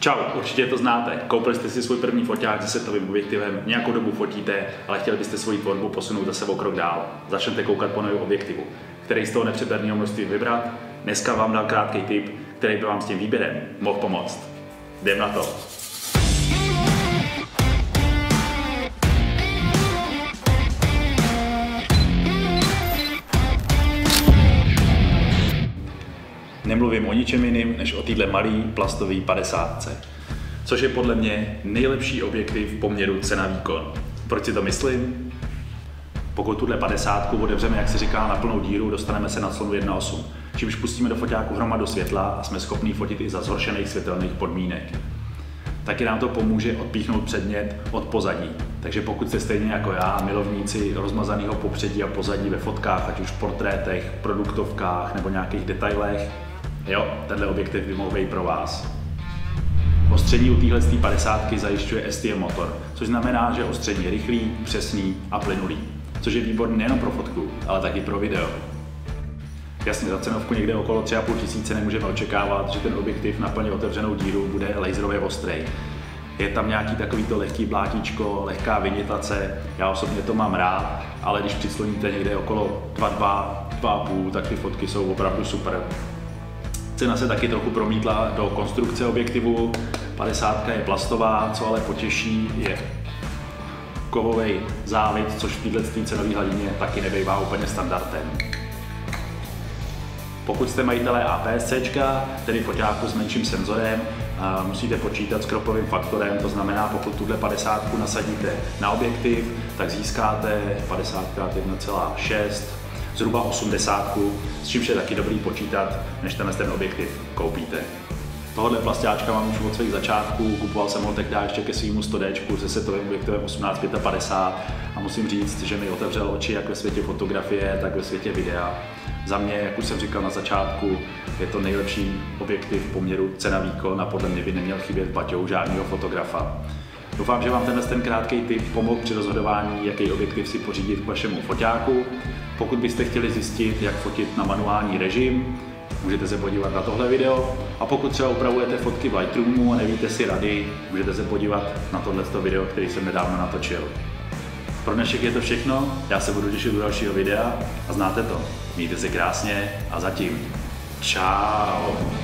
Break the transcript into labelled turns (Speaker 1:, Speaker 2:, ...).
Speaker 1: Čau, určitě to znáte. Koupili jste si svůj první foťák se setovým objektivem, nějakou dobu fotíte, ale chtěli byste svoji tvorbu posunout zase o krok dál. Začnete koukat po novém objektivu. Který z toho nepřeberného množství vybrat? Dneska vám dám krátký tip, který by vám s tím výběrem mohl pomoct. Jdem na to. Nemluvím o ničem jiným, než o téhle malý plastový 50. Což je podle mě nejlepší objektiv v poměru cena-výkon. Proč si to myslím? Pokud tuhle 50 otevřeme, jak se říká, na plnou díru, dostaneme se na clonu 1.8. Čímž pustíme do foťáku hromadu světla a jsme schopni fotit i za zhoršených světelných podmínek. Taky nám to pomůže odpíchnout předmět od pozadí. Takže pokud jste stejně jako já, milovníci rozmazaného popředí a pozadí ve fotkách, ať už v portrétech, produktovkách nebo nějakých detailech, Jo, tenhle objektiv by mohl být pro vás. Ostření u téhle 50 zajišťuje STM motor, což znamená, že ostření je rychlý, přesný a plynulý. Což je výborný nejen pro fotku, ale taky pro video. Jasně, za cenovku někde okolo 3,5 tisíce nemůžeme očekávat, že ten objektiv na plně otevřenou díru bude laserově ostrý. Je tam nějaký takový to lehký blátíčko, lehká vynitace, já osobně to mám rád, ale když přisloníte někde okolo 2,2, 2,5, tak ty fotky jsou opravdu super. Cena se taky trochu promítla do konstrukce objektivu. 50 je plastová, co ale potěší je kovový závit, což v této cenové hladině taky nebývá úplně standardem. Pokud jste majitelé APS-C, tedy foťáku s menším senzorem, musíte počítat s kropovým faktorem, to znamená, pokud tuhle 50 nasadíte na objektiv, tak získáte 50 x 1,6 zhruba 80, s čímž je taky dobrý počítat, než tenhle ten objektiv koupíte. Tohle plastáčka mám už od svých začátků, kupoval jsem ho tehdy ještě ke svýmu 100D se setovým objektivem 1855 a musím říct, že mi otevřel oči jak ve světě fotografie, tak ve světě videa. Za mě, jak už jsem říkal na začátku, je to nejlepší objektiv v poměru cena-výkon a podle mě by neměl chybět paťou žádného fotografa. Doufám, že vám tenhle ten krátký tip pomohl při rozhodování, jaký objektiv si pořídit k vašemu foťáku. Pokud byste chtěli zjistit, jak fotit na manuální režim, můžete se podívat na tohle video. A pokud třeba upravujete fotky v Lightroomu a nevíte si rady, můžete se podívat na tohle video, který jsem nedávno natočil. Pro dnešek je to všechno, já se budu těšit do dalšího videa a znáte to. Mějte se krásně a zatím. Ciao.